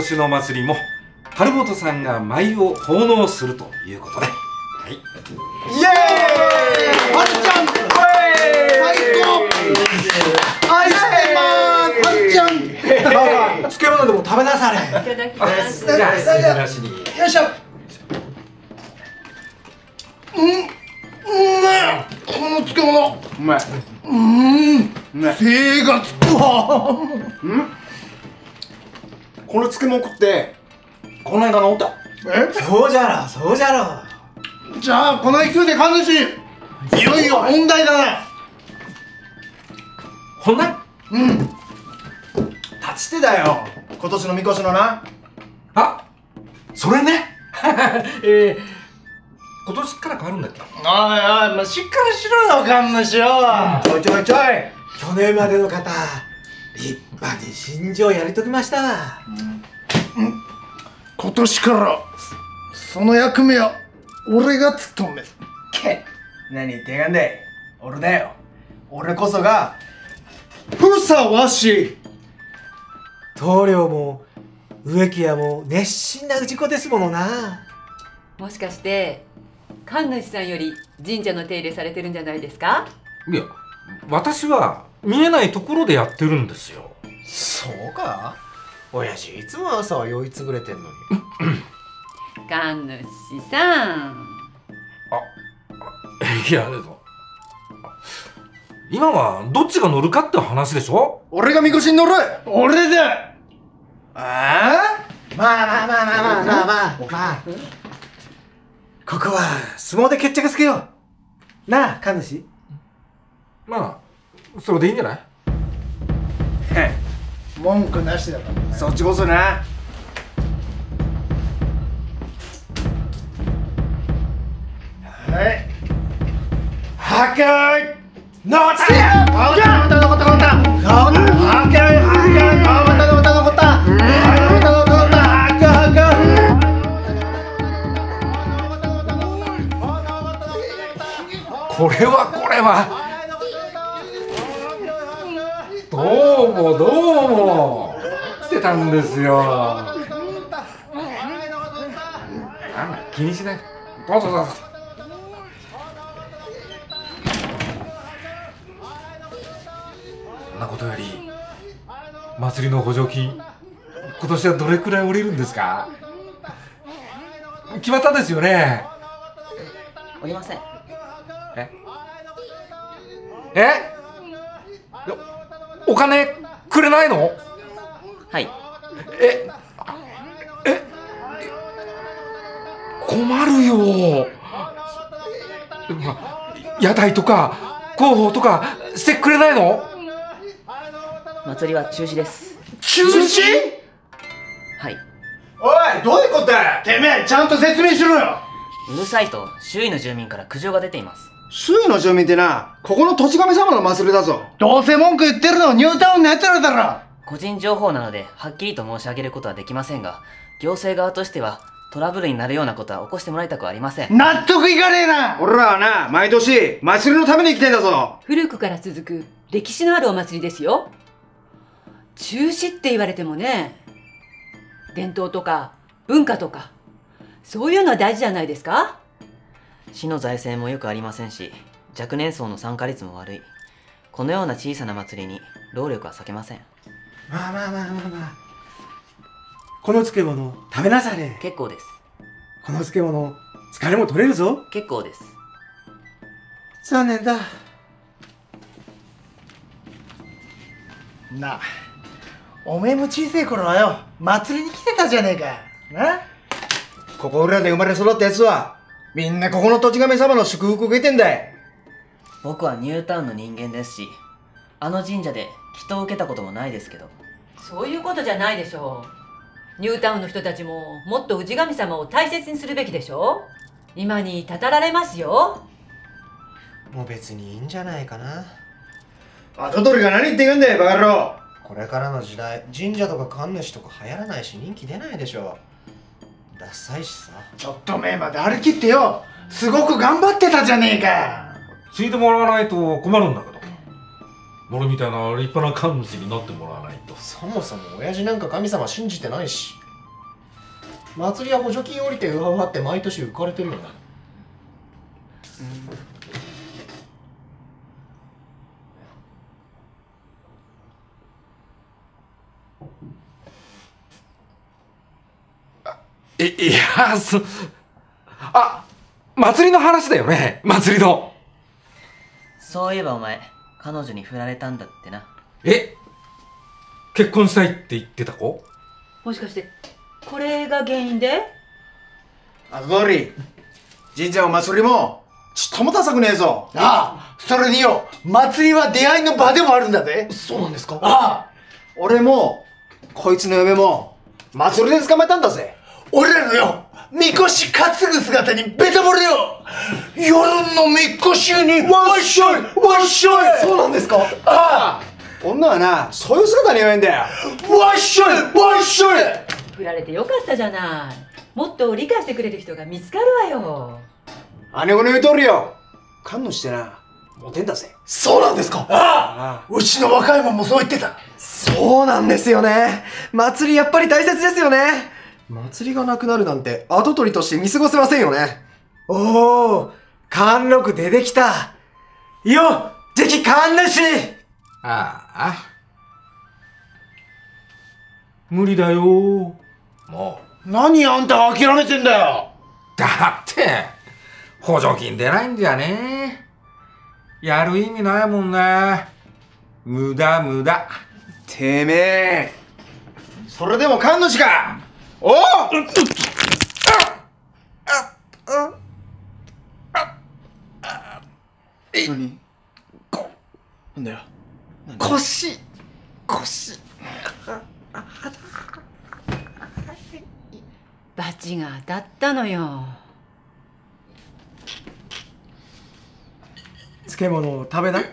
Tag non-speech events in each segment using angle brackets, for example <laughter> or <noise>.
年のお祭りも春本さんが舞を奉納するということで。はい。イエーイ！はるちゃん最高！愛してますはるちゃん！漬物でも食べなされ。いただきます。じゃあ失礼なしによいしょ。うん。うん。ねこの漬物。うまいうん。精がつくわこの漬物食ってこの間治った。え？そうじゃろそうじゃろ。じゃあこの勢いで神主いよいよ本題だなほんなうん。立ち手だよ。今年のみこしのな。あそれね。<laughs> えー、今年から変わるんだっけ？おいおい、まあ、しっかりしろよ神主よ。ちょいちょいちょい。去年までの方立派に新庄やりときました。わ今年からその役目は俺が務める。け何言ってやがんだい。俺だよ。俺こそがふさわしい。棟梁も植木屋も熱心な氏子ですものな。もしかして神主さんより神社の手入れされてるんじゃないですか？いや私は見えないところでやってるんですよ。そうか？親父いつも朝は酔いつぶれてんのに。神主さん。いや今はどっちが乗るかって話でしょ？俺がみこしに乗る。俺だああ？まあまあまあまあまあまあまあまあ。ここは相撲で決着つけよう。なあ神主。まあそれでいいんじゃない？<laughs> 文句なしだから、ね、そっちこそな。はい。破壊！のちっのこれはこれはうもどうも。来てたんですよ。あ気にしないどうぞどうぞ。そんなことより祭りの補助金今年はどれくらい降りるんですか？決まったんですよね。おりません。え？え？お金くれないの？はい。ええ困るよ。ま屋台とか広報とかしてくれないの？祭りは中止です。中止？はい。おいどういうことだてめえちゃんと説明しろよ。うるさいと周囲の住民から苦情が出ています周囲の住民ってなここの土地神様の祭りだぞ。どうせ文句言ってるのニュータウンのやつらだろ。個人情報なのではっきりと申し上げることはできませんが行政側としてはトラブルになるようなことは起こしてもらいたくはありません。納得いかねえな。俺らはな毎年祭りのために生きてんだぞ。古くから続く歴史のあるお祭りですよ。中止って言われてもね、伝統とか文化とかそういうのは大事じゃないですか？市の財政もよくありませんし若年層の参加率も悪い。このような小さな祭りに労力は避けません。まあまあまあまあまあ。この漬物食べなされ。結構です。この漬物疲れも取れるぞ。結構です。残念だ。なあおめえも小さい頃はよ祭りに来てたじゃねえか。な？ここ裏で生まれ育ったやつはみんなここの土地神様の祝福を受けてんだい。僕はニュータウンの人間ですしあの神社で祈祷を受けたこともないですけど。そういうことじゃないでしょう。ニュータウンの人たちももっと氏神様を大切にするべきでしょ今にたたられますよ。もう別にいいんじゃないかな。跡取りが何言ってくんだよバカ野郎。これからの時代神社とか神主とか流行らないし人気出ないでしょダサいしさ。ちょっと前まで張り切ってよ。すごく頑張ってたじゃねえか。ついてもらわないと困るんだけど。俺みたいな立派な神主になってもらわないと。そもそも親父なんか神様信じてないし。祭りは補助金降りてウハウハって毎年浮かれてるよないいやそあ祭りの話だよね。祭りの。そういえばお前彼女に振られたんだってな。え？結婚したいって言ってた子？もしかしてこれが原因で？あと通り神社も祭りもちっともダサくねえぞ。ああそれによ祭りは出会いの場でもあるんだぜ。そうなんですか？ああ。俺もこいつの嫁も祭りで捕まえたんだぜ俺らのよみこし担ぐ姿にベタ惚れよ。夜のみこしにわっしょいわっしょいそうなんですか？あ女はなそういう姿に弱いんだよ。あわっしょいわっしょい振られてよかったじゃない。もっと理解してくれる人が見つかるわよ。姉子の言う通りよ。勘のしてなモテんだぜ。そうなんですか？ああ。うちの若いもんもそう言ってた。そうなんですよね。祭りやっぱり大切ですよね祭りがなくなるなんて跡取りとして見過ごせませんよね。おお貫禄出てきた。よぜひ神主。ああ。無理だよ。もう。何あんた諦めてんだよ。だって補助金出ないんじゃね。やる意味ないもんな無駄無駄。てめえ。それでも神主かおう何？なんだよ。腰。腰。罰が当たったのよ。漬物を食べない？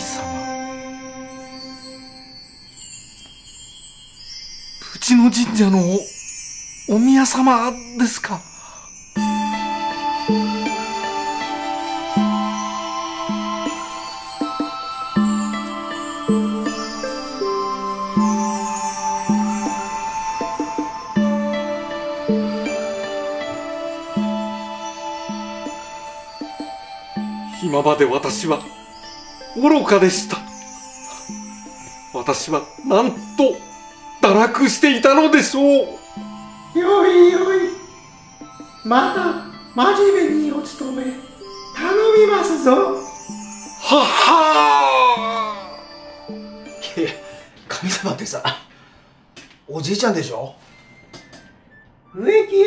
様。うちの神社のおお宮様ですか？今まで私は愚かでした。私はなんと堕落していたのでしょう。よいよい。また真面目にお勤め。頼みますぞ。ははいや神様ってさおじいちゃんでしょ？植木屋。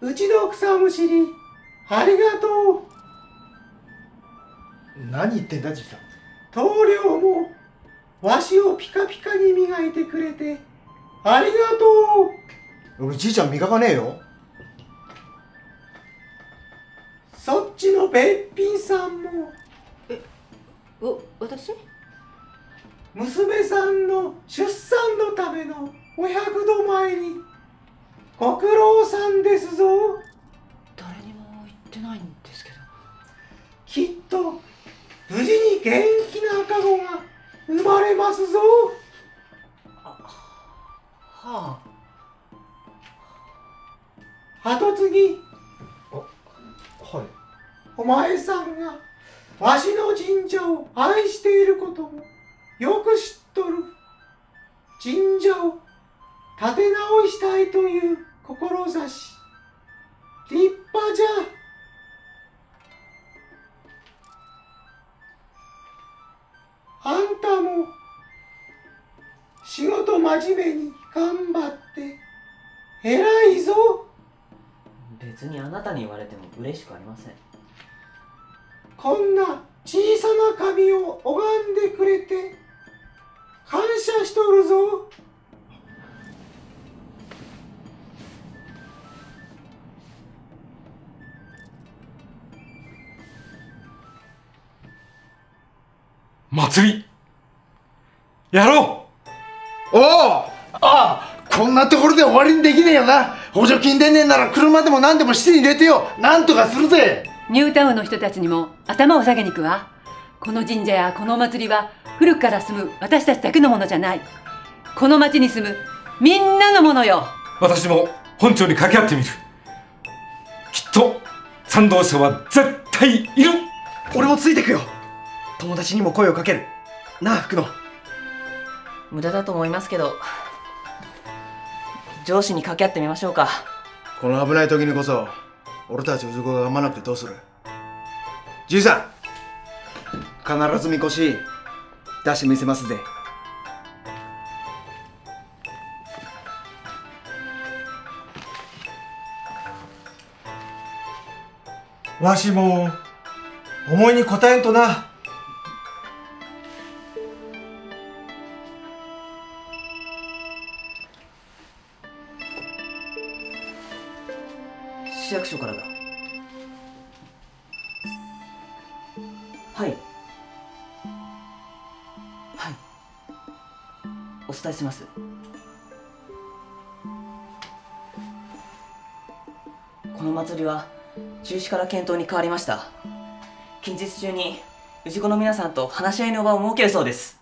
うちの草むしりありがとう何言ってんだじいさん棟梁もわしをピカピカに磨いてくれてありがとう。俺じいちゃん磨かねえよ。そっちのべっぴんさんも。お私？娘さんの出産のためのお百度参り。ご苦労さんですぞ。誰にも言ってないんですけど。きっと無事に元気な赤子が生まれますぞ。は後継ぎ。はい。お前さんがわしの神社を愛していることもよく知っとる。神社を立て直したいという志立派じゃあんたも仕事真面目に頑張って偉いぞ。別にあなたに言われても嬉しくありません。こんな小さな神を拝んでくれて感謝しとるぞ祭り。やろおおああこんなところで終わりにできねえよな。補助金出ねえなら車でも何でも質に入れてよ。なんとかするぜ。ニュータウンの人たちにも頭を下げに行くわ。この神社やこのお祭りは古くから住む私たちだけのものじゃない。この町に住むみんなのものよ。う私も本庁に掛け合ってみる。きっと賛同者は絶対いる。俺もついてくよ友達にも声をかける。なあ福野。無駄だと思いますけど上司に掛け合ってみましょうか。この危ない時にこそ俺たち氏子が頑張らなくてどうする。じいさん必ずみこし出してみせますぜ。わしも思いに応えんとなはい。はい。お伝えします。この祭りは中止から検討に変わりました。近日中に氏子の皆さんと話し合いの場を設けるそうです。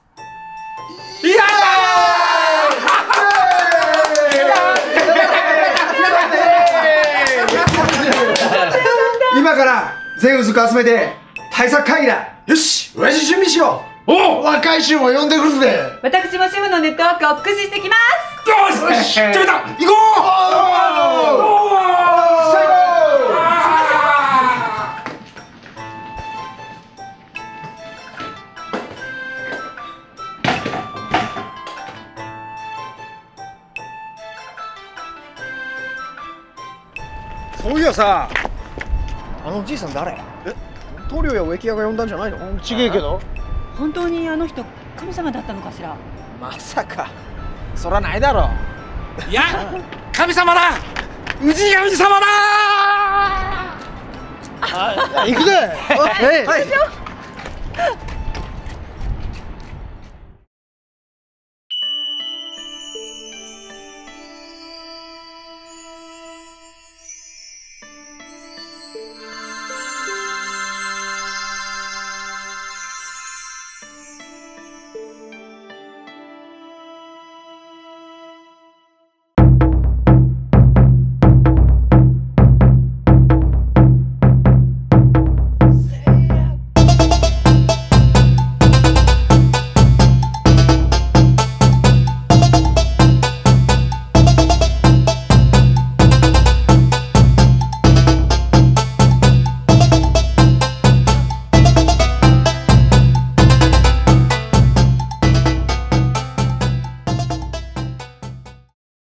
今から全氏子集めて対策会議だ。よし親父準備しよう。お若い衆も呼んでくるぜ。私も主婦のネットワークを駆使してきます。よし決めた。<laughs> 行こ <laughs> <laughs> そういやさあのおじいさん誰？え棟梁や植木屋が呼んだんじゃないの？ちげえけど。本当にあの人神様だったのかしら？まさか。そらないだろ。ういや神様だ。氏神様だ。行くぜ。はい